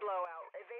blowout. If